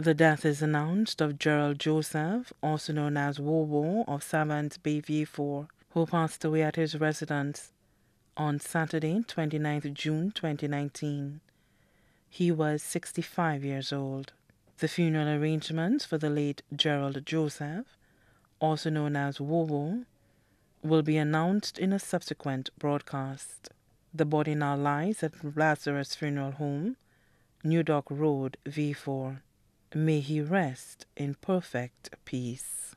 The death is announced of Gerald Joseph, also known as Wowo of Savant BV4, who passed away at his residence on Saturday, 29th June 2019. He was 65 years old. The funeral arrangements for the late Gerald Joseph, also known as Wowo, will be announced in a subsequent broadcast. The body now lies at Lazarus Funeral Home, New Dock Road, V4. May he rest in perfect peace.